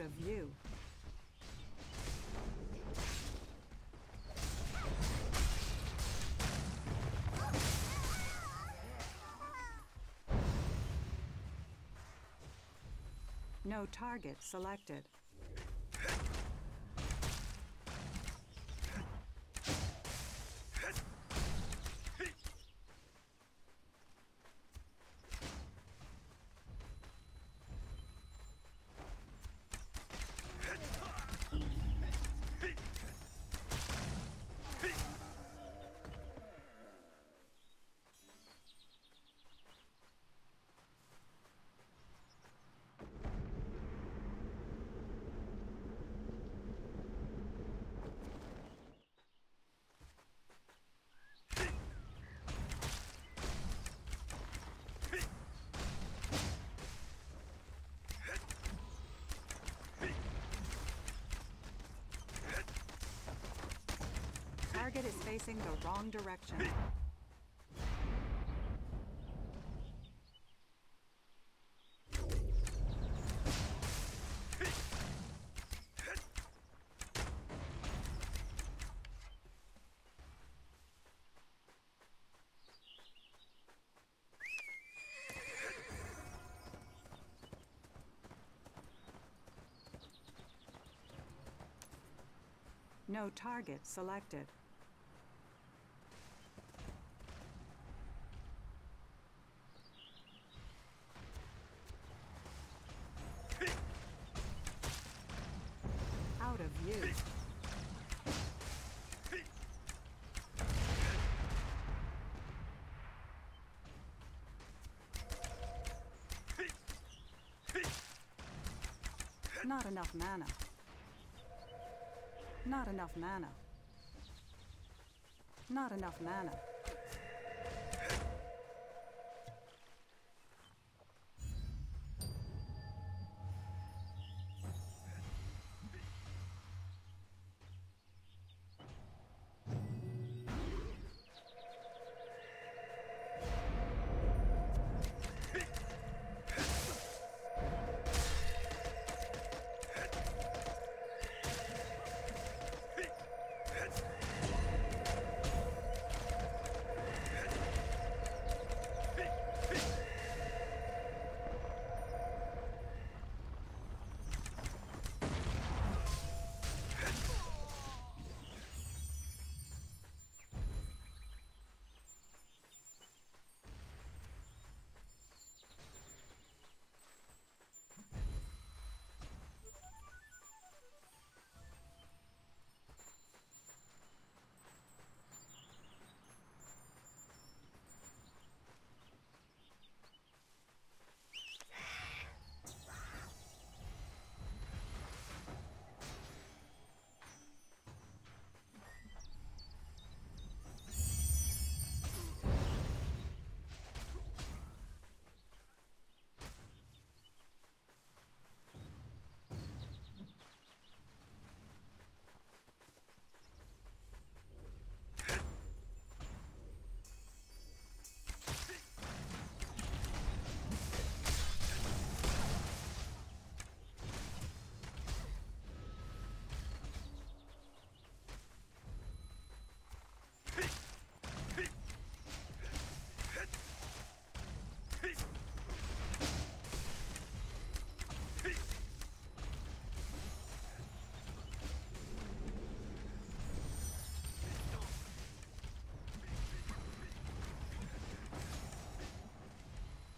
Of view. No target selected. Target is facing the wrong direction. No target selected. Out of view. Not enough mana. Not enough mana. Not enough mana.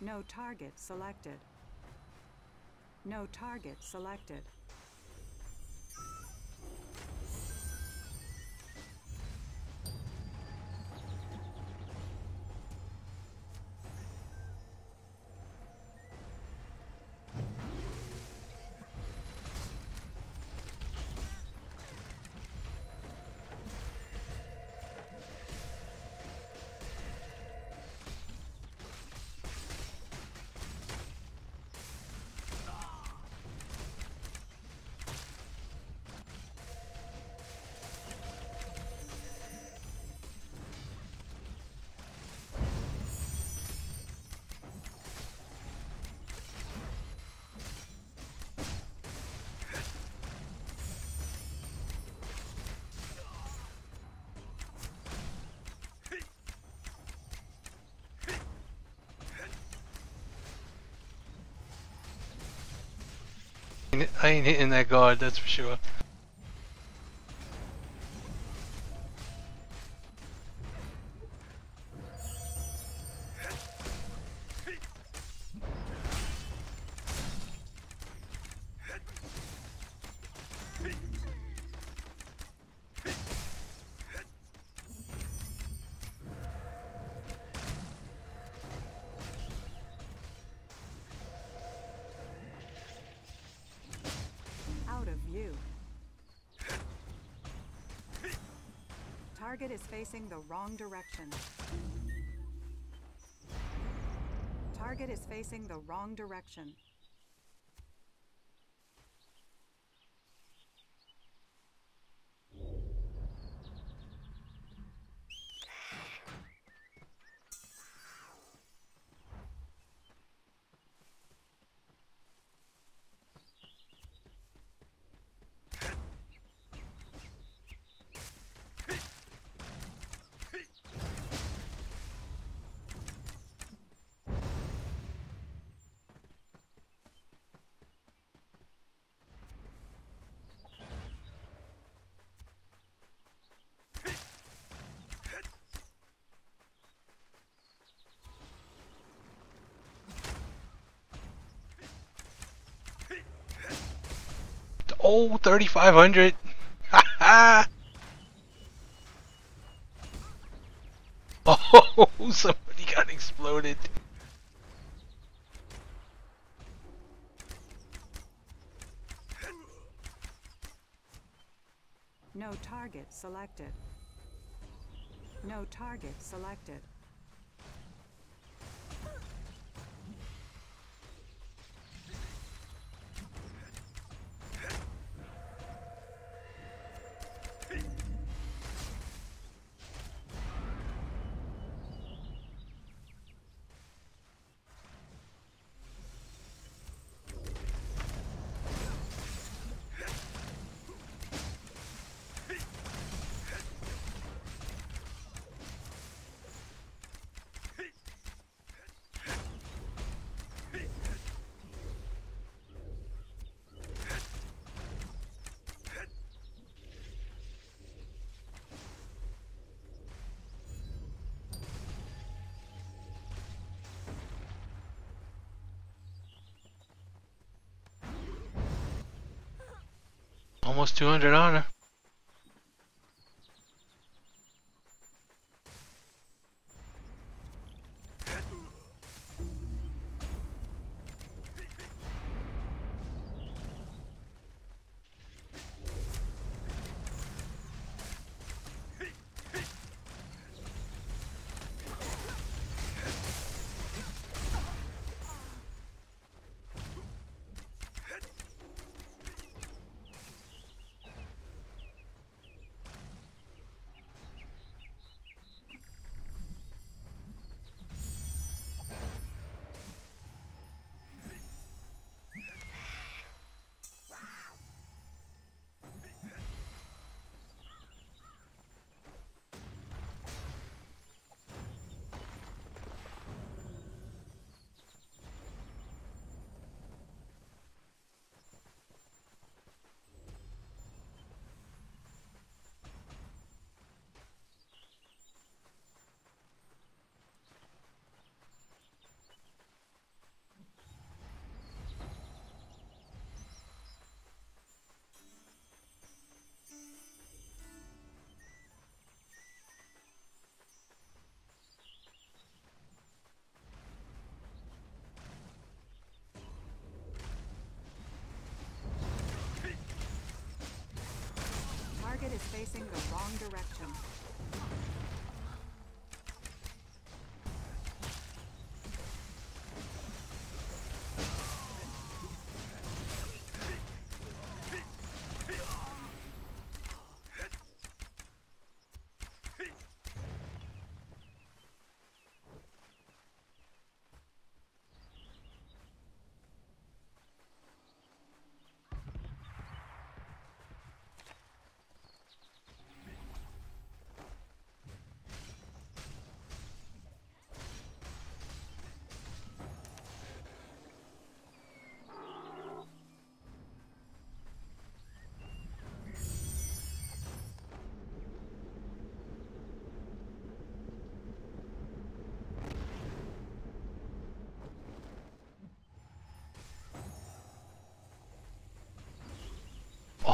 No target selected. No target selected. Ain't I ain't hitting that guard, that's for sure. Target is facing the wrong direction. Target is facing the wrong direction. Oh, 3500. Ha Oh, somebody got exploded. No target selected. No target selected. Almost 200 honor.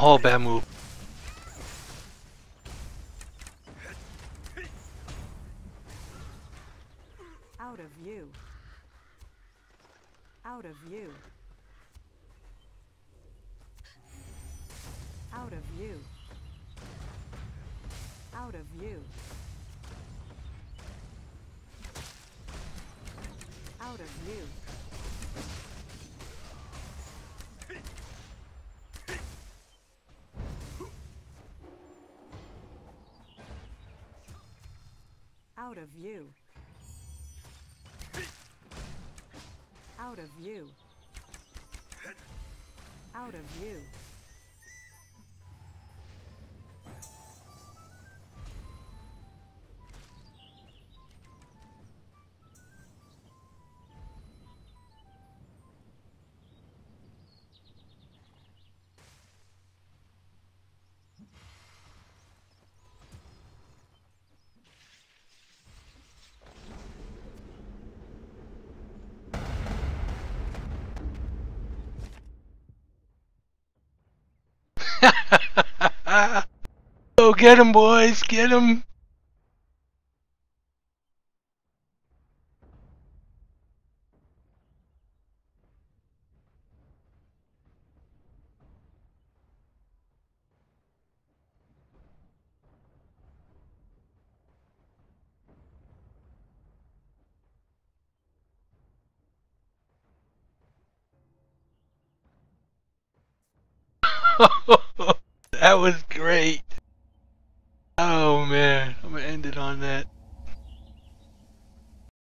All bad move. Out of view. Out of view. Out of view. Out of view. Out of view. Out of view. Out of view. Out of view. Get him, boys! Get him! that was great. Man, I'm gonna end it on that.